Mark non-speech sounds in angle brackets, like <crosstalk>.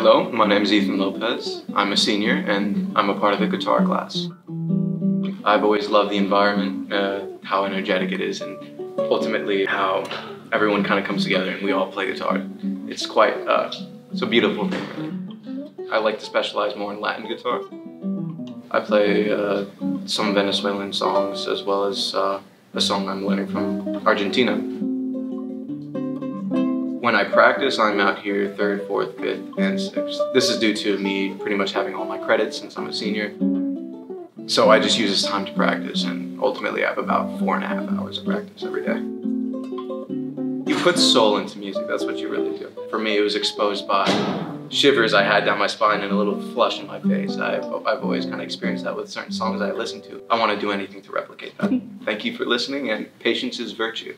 Hello, my name is Ethan Lopez. I'm a senior and I'm a part of the guitar class. I've always loved the environment, uh, how energetic it is, and ultimately how everyone kind of comes together and we all play guitar. It's quite, uh, it's a beautiful thing, really. I like to specialize more in Latin guitar. I play uh, some Venezuelan songs as well as uh, a song I'm learning from Argentina. When I practice, I'm out here third, fourth, fifth, and sixth. This is due to me pretty much having all my credits since I'm a senior. So I just use this time to practice, and ultimately I have about four and a half hours of practice every day. You put soul into music, that's what you really do. For me, it was exposed by shivers I had down my spine and a little flush in my face. I've, I've always kind of experienced that with certain songs I listen to. I want to do anything to replicate that. <laughs> Thank you for listening, and patience is virtue.